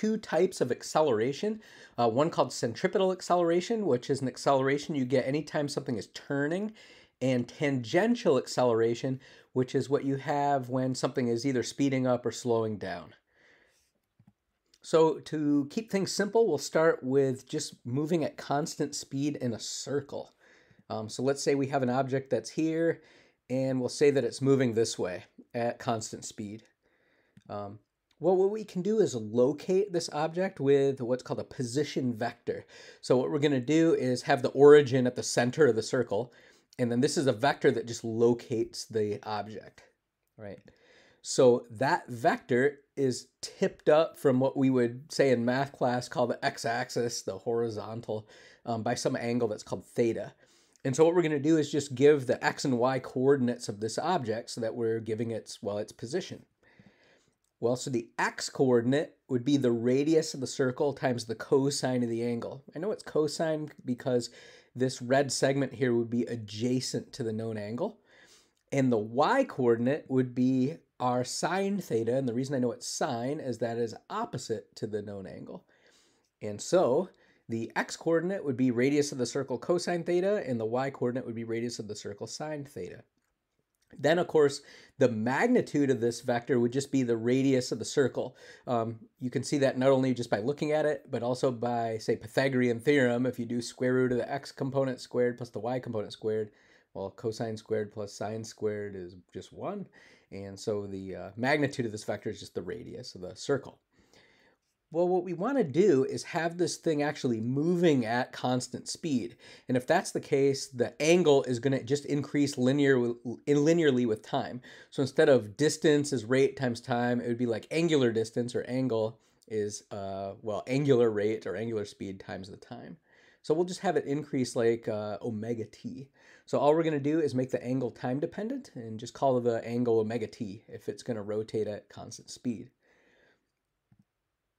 two types of acceleration. Uh, one called centripetal acceleration, which is an acceleration you get anytime something is turning, and tangential acceleration, which is what you have when something is either speeding up or slowing down. So to keep things simple, we'll start with just moving at constant speed in a circle. Um, so let's say we have an object that's here, and we'll say that it's moving this way at constant speed. Um, well, what we can do is locate this object with what's called a position vector. So what we're going to do is have the origin at the center of the circle, and then this is a vector that just locates the object, right? So that vector is tipped up from what we would say in math class call the x-axis, the horizontal, um, by some angle that's called theta. And so what we're going to do is just give the x and y coordinates of this object so that we're giving its, well, its position. Well, so the x coordinate would be the radius of the circle times the cosine of the angle. I know it's cosine because this red segment here would be adjacent to the known angle. And the y coordinate would be our sine theta, and the reason I know it's sine is that is opposite to the known angle. And so the x-coordinate would be radius of the circle cosine theta, and the y-coordinate would be radius of the circle sine theta. Then, of course, the magnitude of this vector would just be the radius of the circle. Um, you can see that not only just by looking at it, but also by, say, Pythagorean theorem. If you do square root of the x component squared plus the y component squared, well, cosine squared plus sine squared is just 1. And so the uh, magnitude of this vector is just the radius of the circle. Well, what we want to do is have this thing actually moving at constant speed. And if that's the case, the angle is going to just increase linear, linearly with time. So instead of distance is rate times time, it would be like angular distance or angle is, uh, well, angular rate or angular speed times the time. So we'll just have it increase like uh, omega t. So all we're going to do is make the angle time dependent and just call the angle omega t if it's going to rotate at constant speed.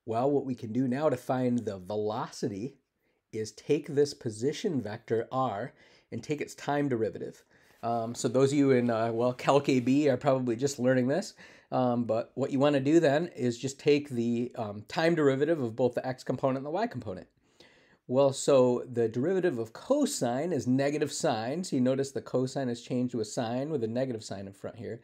Well, what we can do now to find the velocity is take this position vector r and take its time derivative. Um, so those of you in, uh, well, Calc AB are probably just learning this. Um, but what you want to do then is just take the um, time derivative of both the x component and the y component. Well, so the derivative of cosine is negative sine. So you notice the cosine has changed to a sine with a negative sign in front here.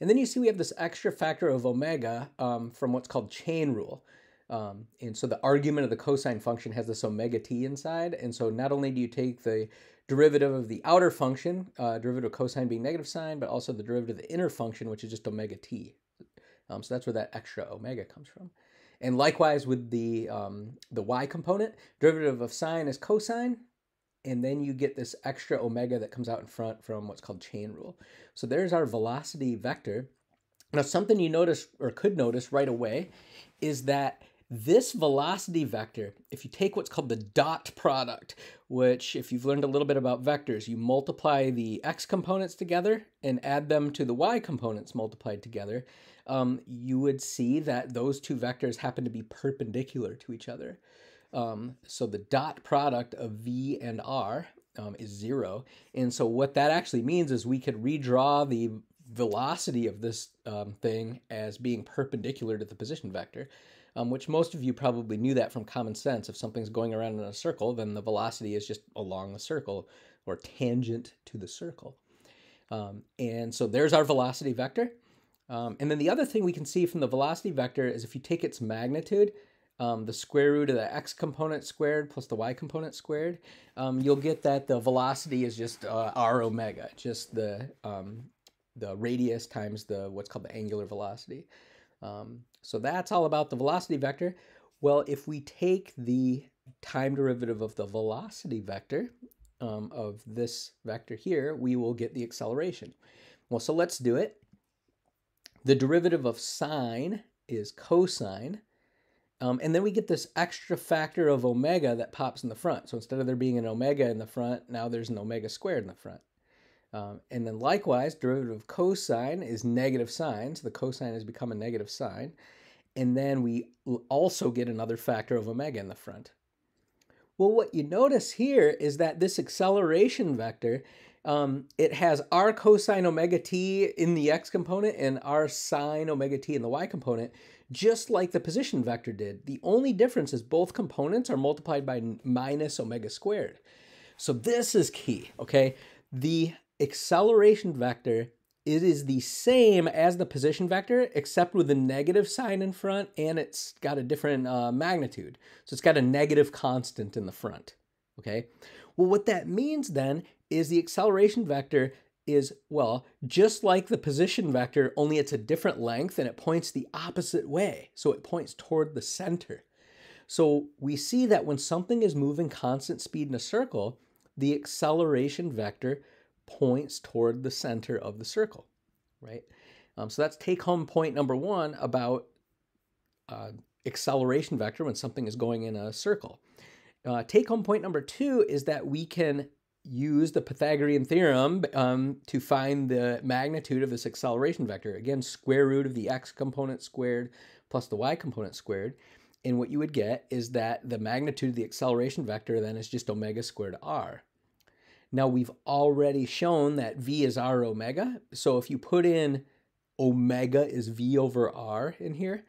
And then you see we have this extra factor of omega um, from what's called chain rule. Um, and so the argument of the cosine function has this omega t inside. And so not only do you take the derivative of the outer function, uh, derivative of cosine being negative sine, but also the derivative of the inner function, which is just omega t. Um, so that's where that extra omega comes from. And likewise with the, um, the y component, derivative of sine is cosine, and then you get this extra omega that comes out in front from what's called chain rule. So there's our velocity vector. Now something you notice or could notice right away is that this velocity vector, if you take what's called the dot product, which if you've learned a little bit about vectors, you multiply the x components together and add them to the y components multiplied together, um, you would see that those two vectors happen to be perpendicular to each other. Um, so the dot product of v and r um, is zero. And so what that actually means is we could redraw the velocity of this um, thing as being perpendicular to the position vector um, which most of you probably knew that from common sense. If something's going around in a circle, then the velocity is just along the circle or tangent to the circle. Um, and so there's our velocity vector. Um, and then the other thing we can see from the velocity vector is if you take its magnitude, um, the square root of the x component squared plus the y component squared, um, you'll get that the velocity is just uh, r omega, just the um, the radius times the what's called the angular velocity. So that's all about the velocity vector. Well, if we take the time derivative of the velocity vector um, of this vector here, we will get the acceleration. Well, so let's do it. The derivative of sine is cosine. Um, and then we get this extra factor of omega that pops in the front. So instead of there being an omega in the front, now there's an omega squared in the front. Um, and then likewise, derivative of cosine is negative sine, so the cosine has become a negative sine. And then we also get another factor of omega in the front. Well, what you notice here is that this acceleration vector, um, it has r cosine omega t in the x component and r sine omega t in the y component just like the position vector did. The only difference is both components are multiplied by minus omega squared. So this is key, okay? The acceleration vector it is the same as the position vector, except with a negative sign in front, and it's got a different uh, magnitude. So it's got a negative constant in the front, okay? Well, what that means then is the acceleration vector is, well, just like the position vector, only it's a different length and it points the opposite way. So it points toward the center. So we see that when something is moving constant speed in a circle, the acceleration vector points toward the center of the circle, right? Um, so that's take home point number one about uh, acceleration vector when something is going in a circle. Uh, take home point number two is that we can use the Pythagorean theorem um, to find the magnitude of this acceleration vector. Again, square root of the x component squared plus the y component squared. And what you would get is that the magnitude of the acceleration vector then is just omega squared r. Now we've already shown that v is r omega. So if you put in omega is v over r in here,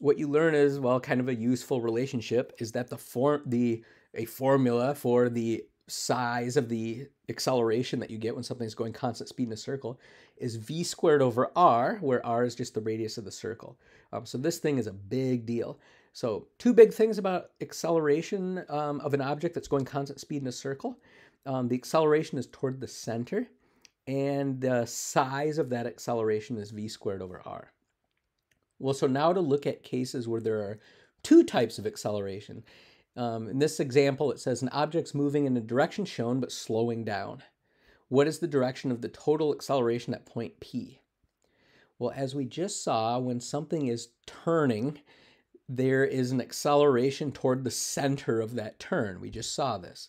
what you learn is, well, kind of a useful relationship is that the form the a formula for the size of the acceleration that you get when something's going constant speed in a circle is v squared over r, where r is just the radius of the circle. Um, so this thing is a big deal. So two big things about acceleration um, of an object that's going constant speed in a circle um, the acceleration is toward the center, and the size of that acceleration is v squared over r. Well, so now to look at cases where there are two types of acceleration. Um, in this example, it says an object's moving in a direction shown but slowing down. What is the direction of the total acceleration at point P? Well, as we just saw, when something is turning, there is an acceleration toward the center of that turn. We just saw this.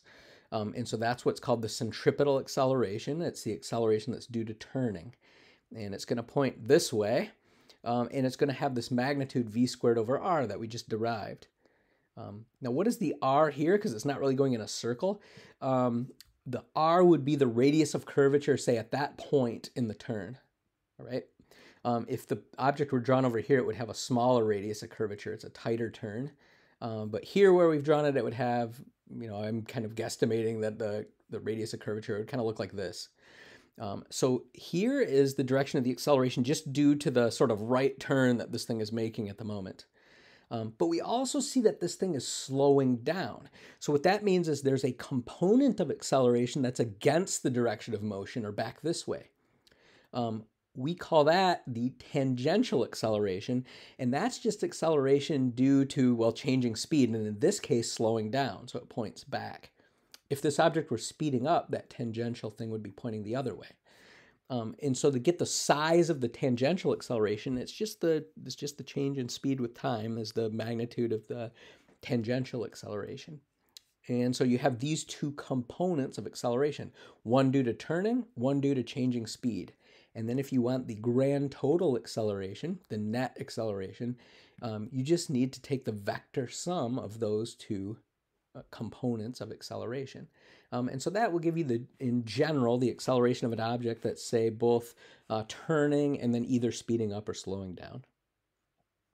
Um, and so that's what's called the centripetal acceleration. It's the acceleration that's due to turning. And it's going to point this way, um, and it's going to have this magnitude v squared over r that we just derived. Um, now, what is the r here? Because it's not really going in a circle. Um, the r would be the radius of curvature, say, at that point in the turn. All right. Um, if the object were drawn over here, it would have a smaller radius of curvature. It's a tighter turn. Um, but here where we've drawn it, it would have you know, I'm kind of guesstimating that the, the radius of curvature would kind of look like this. Um, so here is the direction of the acceleration just due to the sort of right turn that this thing is making at the moment. Um, but we also see that this thing is slowing down. So what that means is there's a component of acceleration that's against the direction of motion or back this way. Um, we call that the tangential acceleration, and that's just acceleration due to, well, changing speed, and in this case, slowing down, so it points back. If this object were speeding up, that tangential thing would be pointing the other way. Um, and so to get the size of the tangential acceleration, it's just the it's just the change in speed with time is the magnitude of the tangential acceleration. And so you have these two components of acceleration, one due to turning, one due to changing speed. And then if you want the grand total acceleration, the net acceleration, um, you just need to take the vector sum of those two uh, components of acceleration. Um, and so that will give you the, in general, the acceleration of an object that's say both uh, turning and then either speeding up or slowing down.